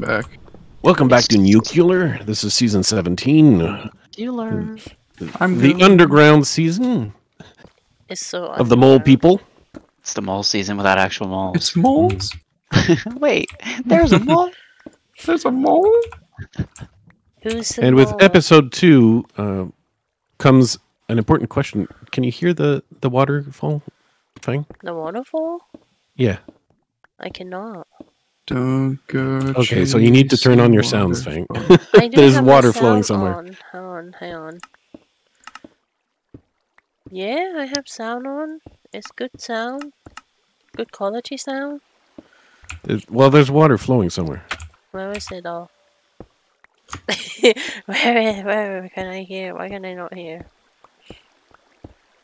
back. Welcome back to Nuclear. This is season 17, Dealer. I'm the good. underground season It's so of the mole people. It's the mole season without actual moles. It's moles. Wait, there's a mole. There's a mole. Who's the And with episode two uh, comes an important question. Can you hear the, the waterfall thing? the waterfall? Yeah. I cannot. Don't go. Okay, so you need to turn on your sounds, chasing Fang. waterfall. I do There's water flowing somewhere. On. Hang on, hang on. Yeah, I have sound on. It's good sound. Good quality sound. There's- well, there's water flowing somewhere. Where is it all? where, where can I hear? Why can I not hear?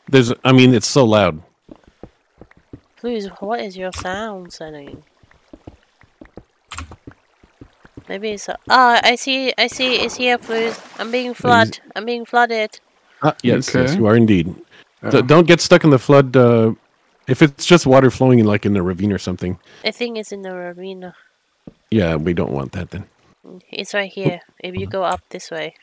There's, I mean, it's so loud. Please, what is your sound setting? Maybe it's. A, oh, I see. I see. It's here, please. I'm being flooded. I'm being flooded. Ah, yes, yes, you are indeed. Oh. D- don't get stuck in the flood. Uh, if it's just water flowing in, like in a ravine or something, I think it's in the arena. yeah, we don't want that then. It's right here. If you go up this way.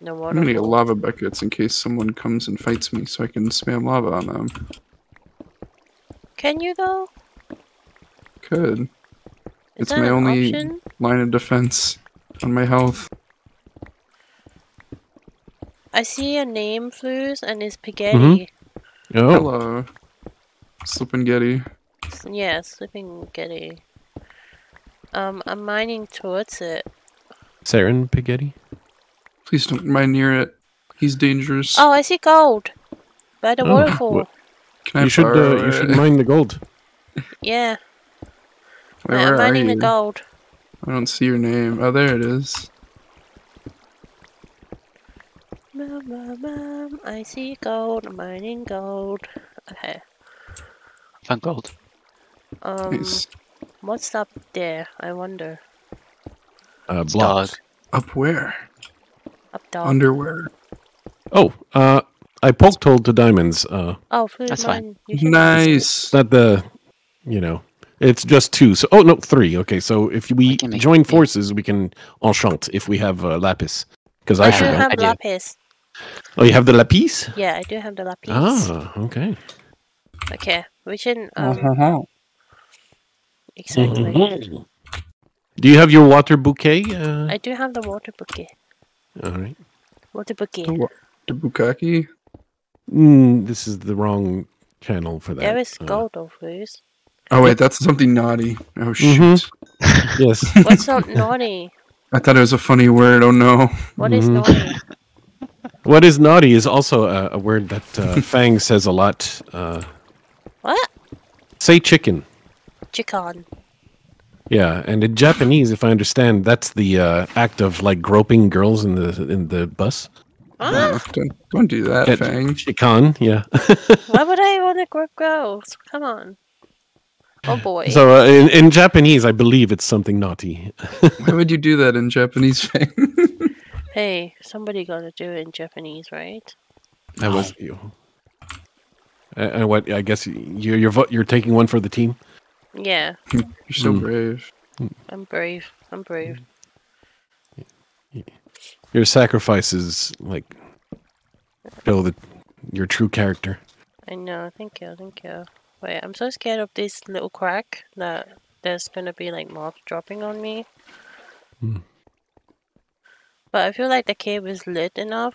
No I'm gonna get lava buckets in case someone comes and fights me, so I can spam lava on them. Can you though? Could Is It's my only- option? line of defense on my health. I see a name, Flus, and it's Spaghetti. Oh, Hello, Slippin' Getty. Yeah, Sleeping Getty. Um, I'm mining towards it. Saren Spaghetti. Please don't mine near it. He's dangerous. Oh, I see gold. By the Oh, waterfall. what- Can I You should, uh, you should mine the gold. Yeah, Wait, I- I'm are mining the you? gold. I don't see your name. Oh, there it is. I see gold. I'm mining gold. Okay. Found gold. Um, Nice. what's up there? I wonder. Uh, It's blocks. dog. Up where? Up dog. Underwear. Oh, uh, I poked hole to diamonds. Uh, Oh, Flus, That's fine. mine. You should- Nice. not the, you know, it's just two. So, oh no, three. Okay, so if we can join three. forces, we can enchant if we have uh, lapis. Because I, I sure do don't. have I do. lapis. Oh, you have the lapis? Yeah, I do have the lapis. Ah, okay. Okay, we should um Uh-huh. exactly. Mhm. Do you have your water bouquet? Uh, I do have the water bouquet. all right. Water bouquet. The, wa- the bukkake. Mm, this is the wrong channel for that. There is Uh, gold of Flus. Oh wait, that's something naughty. Oh shoot! Mhm. yes. What's not naughty? I thought it was a funny word. Oh no. What is Mhm. naughty? What is naughty is also a, a word that uh, Fang says a lot. Uh, What? say chicken. Chicken. Yeah, and in Japanese, if I understand, that's the uh, act of like groping girls in the in the bus. Ah, No, don't, don't do that, Yeah, Fang. Chikan, yeah. why would I want to grab girls? Come on. Oh boy. so uh, in, in Japanese, I believe it's something naughty. Why would you do that in Japanese, Fang? hey, somebody gotta do it in Japanese, right? That was you. Uh, and what? I guess you're you're you're taking one for the team. Yeah, You're so Hmm. brave. I'm brave. I'm brave. Your sacrifices like show that your true character. I know. Thank you. Thank you. Wait, I'm so scared of this little crack that there's gonna be like mobs dropping on me. Hmm. But I feel like the cave is lit enough.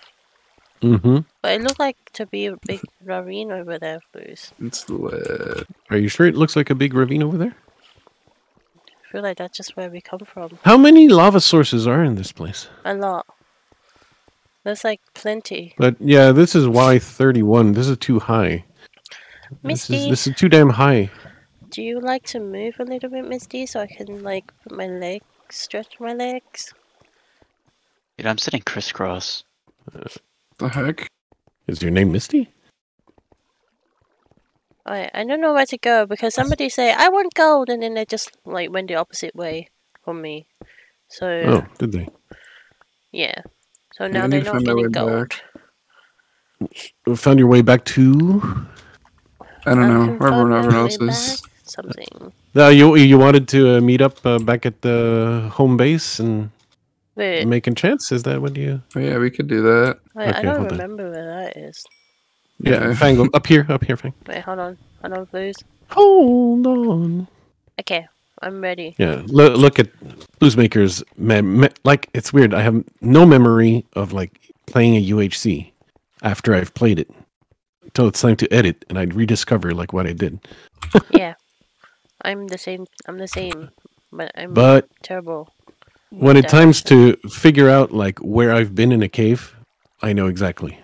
Mm-hmm. But it looked like to be a big ravine over there, Bruce. It's lit. Are you sure it looks like a big ravine over there? I feel like that's just where we come from. How many lava sources are in this place? A lot. There's like plenty. But yeah, this is Y thirty one. This is too high. This is Misty, this is too damn high. do you like to move a little bit, Misty, so I can like put my legs, stretch my legs? Dude, I'm sitting crisscross. Uh, the heck? Is your name Misty? I I don't know where to go because somebody say I want gold, and then they just like went the opposite way from me. So Oh, did they? yeah. So now need they're to not find my getting gold. You Found your way back to? I don't know. can Wherever everyone else is. Something. No, you you wanted to uh, meet up uh, back at the home base and Wait, making chance? Is that what you? Oh, yeah, we could do that. wait I don't hold on. remember where that is. Yeah, Yeah. Fangle up here, up here, Fang. Wait, hold on. Hold on, please. Hold on. Okay, I'm ready. Yeah, look look at Flouzemaker's mem- me- like it's weird. I have no memory of like playing a UHC after I've played it. Until it's time to edit and I'd rediscover like what I did. yeah. I'm the same. I'm the same. But I'm But terrible. when it Yeah. times to figure out like where I've been in a cave, I know exactly.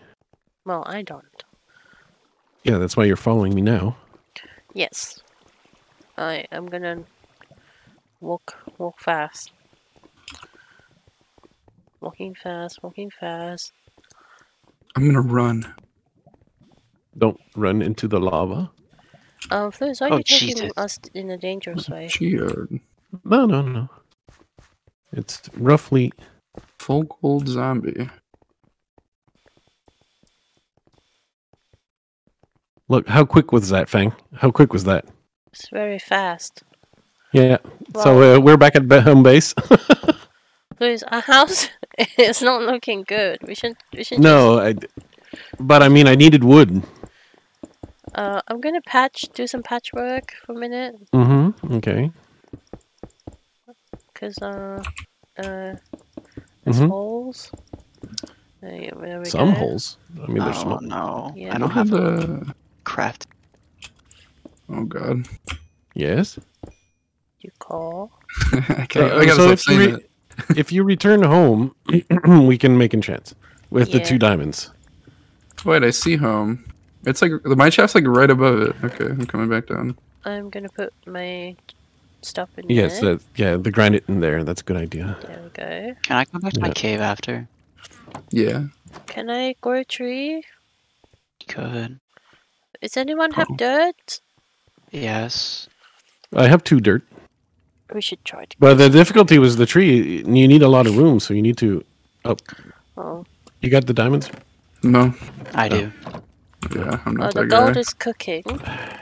Well, I don't. Yeah, that's why you're following me now. Yes. I am gonna walk walk fast. Walking fast, walking fast. I'm gonna run. Don't run into the lava. Um, Flus, why are Oh, you taking Jesus. us in a dangerous way? Geode. No, no, no. It's roughly Full gold zombie. look. How quick was that, Fang? How quick was that? It's very fast. Yeah. Well, so uh, we're back at home base. Flus, our house is not looking good. We should we should no, I. d- But I mean, I needed wood. Just, uh, I'm gonna patch, do some patchwork for a minute, Mm-hmm. Okay. cause uh, uh, there's Mhm. holes. There, we Some go. holes. I mean, there's oh small. no, Yeah. I don't have the a craft. Oh god. Yes. You call. okay. Uh, I gotta so stop if you saying re- it. if you return home, we can make enchants with the two diamonds. Wait, I see home. It's like the my shaft's like right above it. Okay, I'm coming back down. I'm gonna put my stuff in Yes. there. That, yeah. The granite in there. That's a good idea. There we go. Can I come back to my cave after? Yeah. Can I grow a tree? Good. Does anyone have Oh. dirt? Yes. I have two dirt, We should try to. but the difficulty was the tree. You need a lot of room, so you need to. Oh, You got the diamonds. No. I Oh. do. Yeah, I'm oh not the that gold guy. is cooking.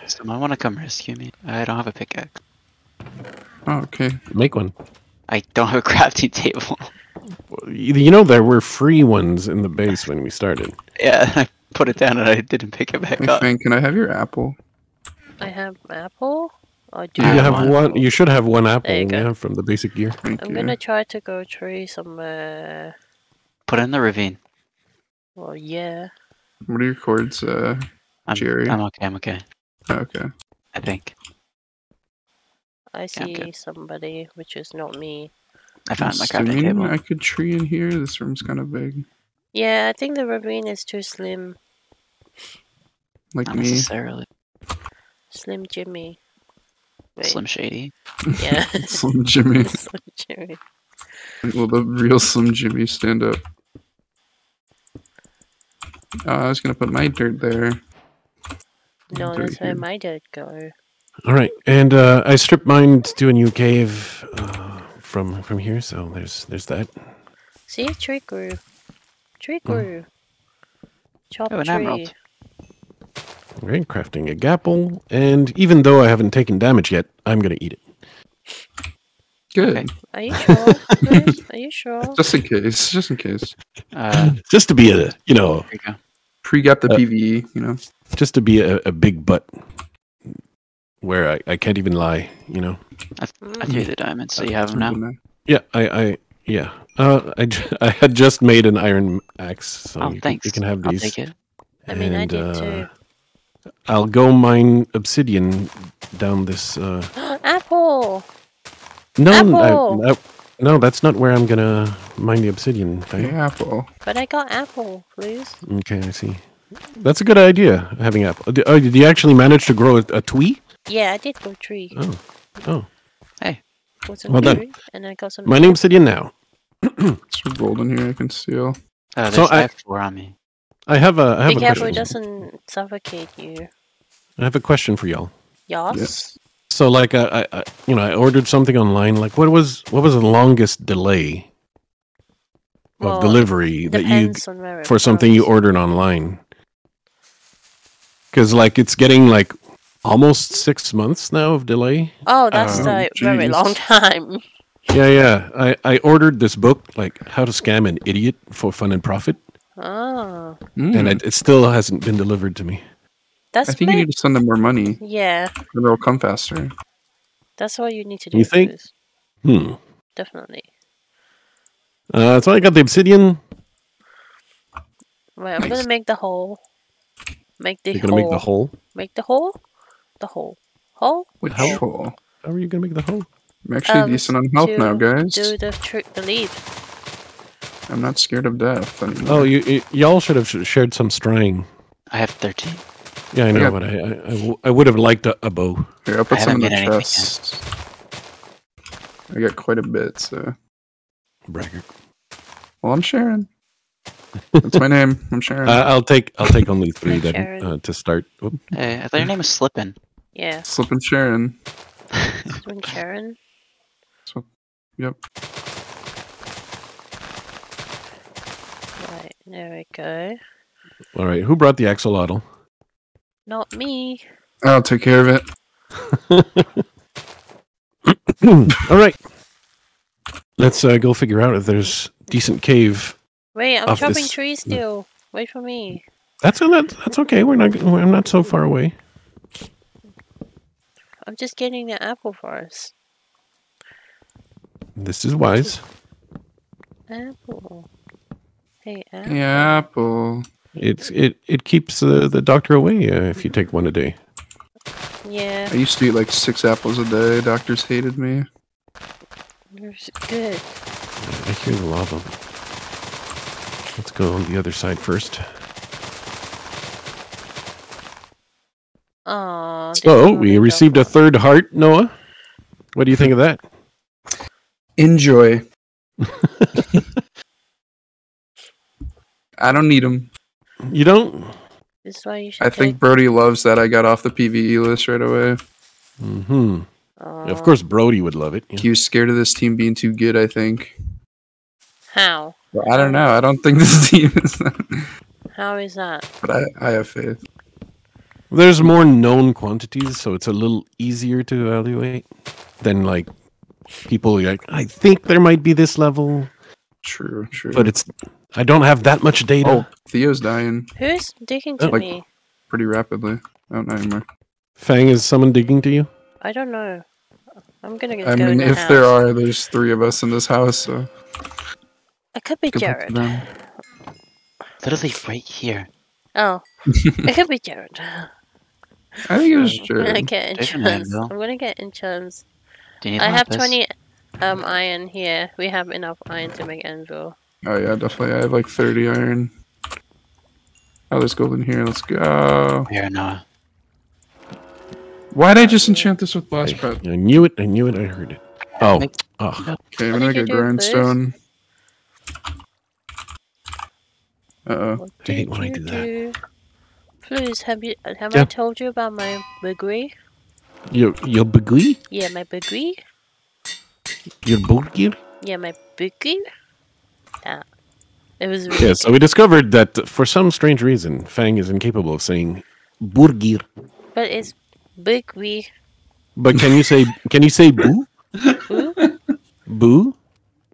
Someone want to come rescue me? I don't have a pickaxe. Oh, okay. Make one. I don't have a crafting table. You you know there were free ones in the base when we started. yeah, I put it down and I didn't pick it back Hey, up. Fang, can I have your apple? I have apple. I do. You have have one. one. You should have one apple. There you go. Yeah, from the basic gear. Thank I'm you. gonna try to go tree somewhere. Put it in the ravine. Well, yeah. What are your chords, uh? I'm, Jerry. I'm okay. I'm okay. oh, okay. I think. I see okay. somebody, which is not me. I I'm found my crafting table. I could tree in here. This room's kind of big. Yeah, I think the ravine is too slim. Like Not me. necessarily. Slim Jimmy. Wait, Slim Shady. Yeah. Slim Jimmy. Slim Jimmy. Will the real Slim Jimmy stand up? Uh, I was gonna put my dirt there. No, Dirt that's where here. my dirt go. All right, and uh, I stripped mine to a new cave uh, from from here. So there's there's that. See, tree grew. Tree Hmm. grew. Chop Oh, an tree. emerald. All right, crafting a gapple, and even though I haven't taken damage yet, I'm gonna eat it. Good. Okay. Are you sure? Are you sure? Just in case. Just in case. Uh, Just to be a you know, you. Pre-gap the Uh, PVE. You know. just to be a, a big butt, where I, I can't even lie. You know. I Mm. threw the diamonds, so you have them now. Yeah, I I yeah. Uh, I had just made an iron axe, so Oh, you, can, thanks. you can have I'll these. take it. I mean, I And, did uh, I'll go mine obsidian down this. Uh, too. Apple! No, Apple! I, I- no, that's not where I'm gonna mine the obsidian. Thing. apple. But I got apple, please. Okay, I see. That's a good idea. Having apple. Oh, did you actually manage to grow a, a twee? Yeah, I did go tree. Oh, oh. Got some well done. tree, and I got some. Mining obsidian now. It's gold in here. I can steal. Uh, So there's I- I, four on me. I have a. I have Be a careful, it question. doesn't suffocate you. I have a question for y'all. Yes? Yes. So, like, I, I, I, you know, I ordered something online. Like, what was what was the longest delay of Well, delivery that you Depends on for something you ordered online? Because like it's getting like almost six months now of delay. Oh, that's Oh, a very long time. Yeah, yeah. I, I ordered this book, like How to Scam an Idiot for Fun and Profit, Oh, Mm. and it, it still hasn't been delivered to me. That's I think you need to send them more money, yeah. and they'll come faster. That's what you need to do. You think? Bruce. Hmm. Definitely. Uh, so I got the obsidian. Right, I'm Nice. gonna make the hole. Make the You're hole. gonna make the hole. Make the hole. The hole. Hole. Which How- hole? How are you gonna make the hole? I'm actually Um, decent on health now, to guys. Do the trick. The lead. I'm not scared of death anymore. Oh, you, you y'all should have shared some string. I have 13. Yeah, I know, got- but I I, I, w- I would have liked a, a bow. Here, I'll put I some in the haven't made anything yet. chest. I got quite a bit, so. Braggart. Well, I'm Sharon. That's my name. I'm Sharon. Uh, I'll take I'll take only three then uh, to start. Oop. Hey, I thought your name was Slippin. Yeah. Slippin' Sharon. Swing Sharon. So, Yep. Right. There we go. All right, who brought the axolotl? Not me. I'll take care of it. All right, let's uh, go figure out if there's decent cave. Wait, I'm chopping this- trees still. Wait for me. That's that, that's okay. We're not I'm not so far away. I'm just getting the apple forest. This is wise. Apple. Hey, apple. The apple. It's it it keeps uh, the doctor away uh, if you take one a day. Yeah, I used to eat like six apples a day. Doctors hated me. you're good. I hear the lava. Let's go on the other side first. Aw. So we received a third heart, Noah. What do you think of that? Enjoy. I don't need them. You don't? This is why you should I think Brody loves that I got off the PVE list right away. Hmm. take, Of course, Brody would love it. yeah. He was scared of this team being too good, I think. How? But I don't know. I don't think this team is. How is that? but I, I have faith. There's more known quantities, so it's a little easier to evaluate than like people like. I think there might be this level, True, true. but it's. I don't have that much data. oh, Theo's dying Who's digging to. Like- me? pretty rapidly. Oh, not know anymore. Fang, is someone digging to you? I don't know. I'm gonna get. I go mean, if house. there are, there's three of us in this house, so It could be good Jared. them. Literally right here. Oh, it could be Jared. I think it was I'm gonna get There's your I'm gonna get insurance. Do you need I have lapis? 20 um iron here. We have enough iron to make anvil. Oh yeah, definitely. I have like 30 iron. Oh, there's gold in here. Let's go. Yeah, Noah. Why'd I just enchant this with blast prep? I knew it. I knew it. I heard it. Oh, Make- oh. Okay, I'm gonna did make a grindstone. Uh oh. I hate did when I you do that. Please, have you have Yeah. I told you about my degree? Your your bugui? Yeah, my degree. Your burgir? Yeah, my degree. Yeah, it was really Yeah. So we discovered that for some strange reason, Fang is incapable of saying burgir. but it's degree. But can you say can you say boo? Ooh, Boo?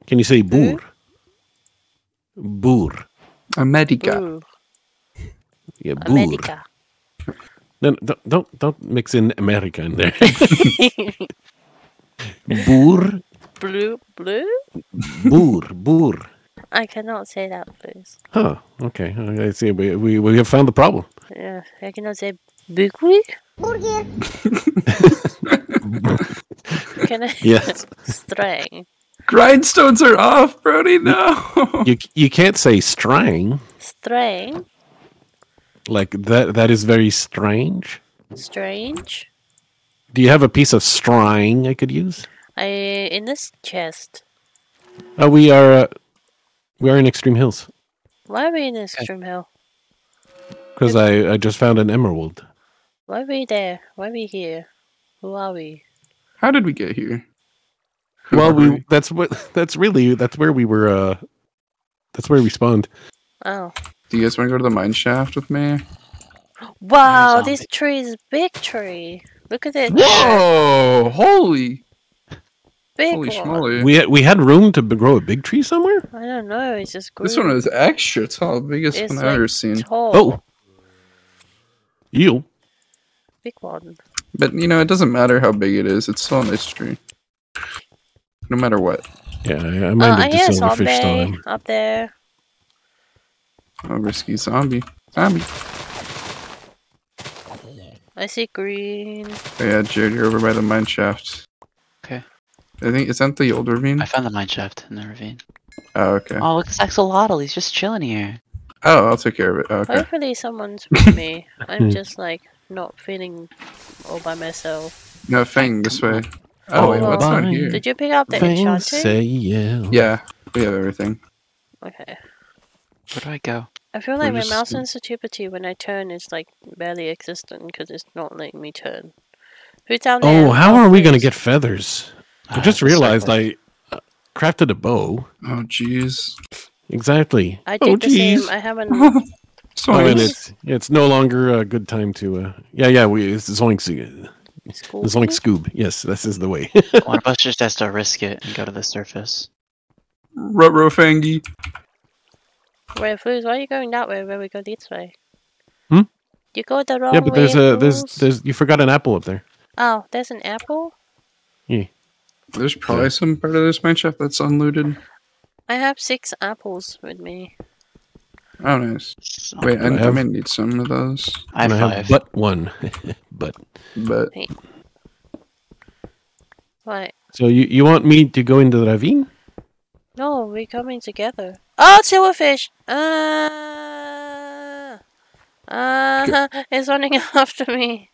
Can you say boor? Boor. America. ooh, Yeah, boor. America. No, no, don't, don't don't mix in America in there. boor, blue, blue. boor, boor. I cannot say that, please. Huh. Okay. I see. We, we we have found the problem. Yeah, I cannot say degree. Can I? Yes. String. Grindstones are off, Brody. No. You you can't say strang String. like that. That is very strange. Strange. Do you have a piece of strang I could use? I in this chest. Uh, we are uh, we are in Extreme Hills Why are we in extreme hill? because I I just found an emerald. Why are we there? Why are we here? Who are we? How did we get here? Who Well, are we that's what that's really that's where we were. Uh, that's where we spawned. Oh, Do you guys want to go to the mine shaft with me? Wow, this tree is a big tree. Look at it. Whoa! Holy, Big holy one. schmoly! We had, we had room to b- grow a big tree somewhere. I don't know. It's just This one is extra tall, biggest It's one like I've ever seen. tall. Oh, eel. big one. But you know, it doesn't matter how big it is; it's still a nice tree. No matter what. Yeah, I, I Oh, minded I the hear a silverfish zombie up there. Oh, risky zombie. Zombie. I see green. Oh, yeah, Jared, you're over by the mine shaft. Okay. I think is that the old ravine? I found the mine shaft in the ravine. Oh, okay. Oh, look, it's Axolotl. He's just chilling here. Oh, I'll take care of it. Oh, okay. Hopefully someone's with me. I'm just like not feeling all by myself. No, Fang, this way. Oh, wait, Oh, what's on here? Did you pick up the Things enchanting? say yeah. Yeah, we have everything. Okay. Where do I go? I feel like We're my just- mouse sensitivity when I turn is like barely existent because it's not letting me turn. Who's down oh, there? Oh, how are we gonna get feathers? I just realized. I uh, crafted a bow. Oh, jeez. Exactly. I did oh, the jeez. same. I haven't. so Oh, and it's it's no longer a good time to. Uh, yeah, yeah. We it's Zoink School Zoink Scoob. Yes, this is the way. One of us just has to risk it and go to the surface. Rutro Fangy. Wait, Fluz, why are you going that way when we go this way? Hmm? You go the wrong way. yeah, but way. there's a there's there's you forgot an apple up there. Oh, there's an apple? There's probably some part of this mine shaft that's unlooted. I have six apples with me. Oh, nice. So, Wait, I, I I might need some of those. I have And five. but one. but But Right. so you you want me to go into the ravine? No, we're coming together. Oh, silverfish! Ah! Ah! It's running after me.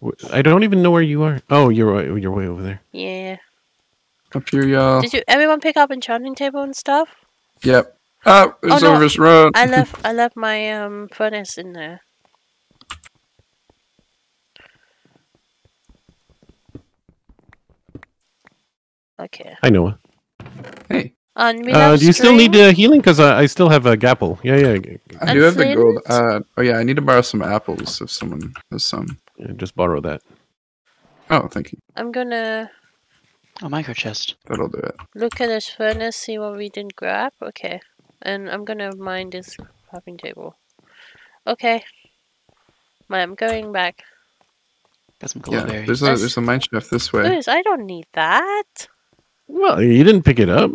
W- I don't even know where you are. Oh, you're you're way over there. Yeah. up here, y'all. Did you everyone pick up enchanting table and stuff? Yep. Oh, it's no, over this road. I left I left my um furnace in there. Okay. I know. hey, And we Uh, do you still need string. uh, healing? Because I, I still have a gapple. Yeah, yeah. g- I And do have the gold. Uh, oh yeah, I need to borrow some apples if someone has some. Yeah, Just borrow that. Oh, thank you. I'm gonna Oh, micro chest. That'll do it. look at this furnace, see what we didn't grab. Okay. And I'm gonna mine this crafting table. Okay. Right, I'm going back. Got some Yeah, glowberries. there's a there's a mine shaft this way. Liz, I don't need that. Well, you didn't pick it up.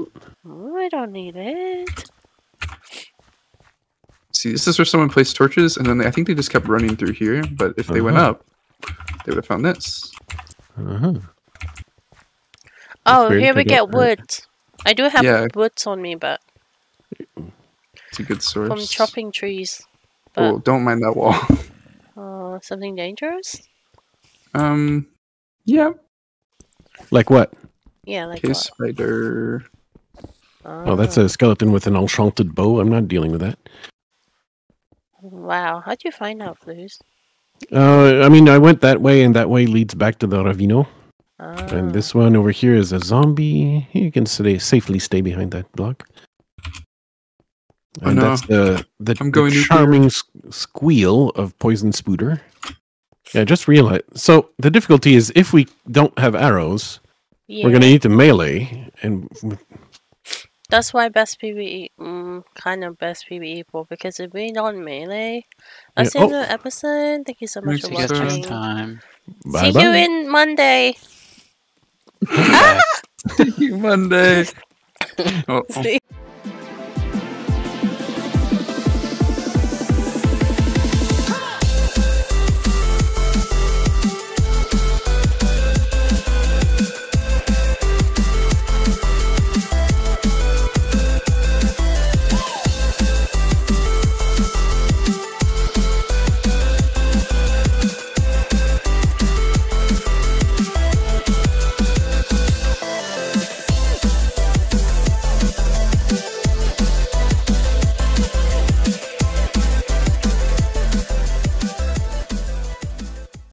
Oh, I don't need it. See, this is where someone placed torches, and then they, I think they just kept running through here. But if they went Uh-huh. up, they would have found this. Uh-huh. Oh, here we pick get up- wood. I do have Yeah. woods on me, but It's a good source. from chopping trees. But Oh, don't mind that wall. uh, something dangerous? um, yeah. Like what? Yeah, like Case what? spider. Oh, that's a skeleton with an enchanted bow. I'm not dealing with that. Wow, how'd you find out, Flus? Uh, I mean, I went that way, and that way leads back to the Ravino. Ah. And this one over here is a zombie. You can stay, safely stay behind that block. Oh, And no. that's the the, I'm going nuclear. charming s- squeal of Poison Spooter. Yeah, just realize. So the difficulty is if we don't have arrows, yeah. we're gonna need to melee, and That's why best PvE, mm, kind of best PvE pool, because if we don't melee, that's Yeah, the oh. end of the episode. Thank you so much Thanks, for See you guys Watching. next watching. time. See bye you in Monday. Bye. Monday. oh, oh. See-